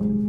you.